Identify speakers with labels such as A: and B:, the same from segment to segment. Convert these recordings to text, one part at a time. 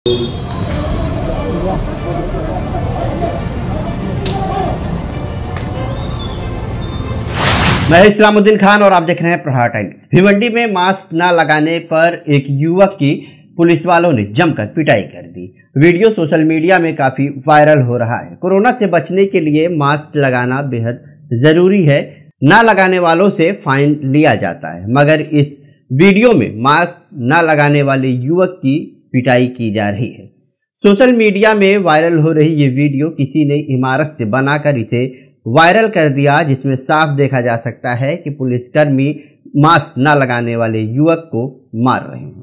A: मैं इस्लामुद्दीन खान और आप देख रहे हैं प्रहार टाइम्स। भिवंडी में मास्क न लगाने पर एक युवक की पुलिस वालों ने जमकर पिटाई कर दी। वीडियो सोशल मीडिया में काफ़ी वायरल हो रहा है। कोरोना से बचने के लिए मास्क लगाना बेहद ज़रूरी है। न लगाने वालों से फाइन लिया जाता है। मगर इस वीडियो में मास्क न लगाने वाले युवक की पिटाई की जा रही है। सोशल मीडिया में वायरल हो रही ये वीडियो किसी ने इमारत से बनाकर इसे वायरल कर दिया, जिसमें साफ़ देखा जा सकता है कि पुलिसकर्मी मास्क न लगाने वाले युवक को मार रहे हैं।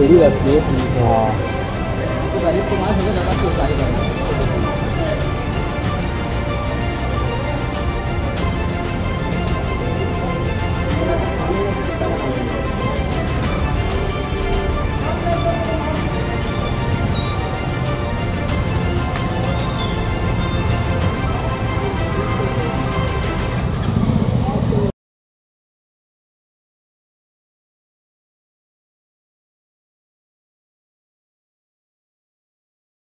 B: Jadi lah dia bisa. Itu kemarin sudah dapat ini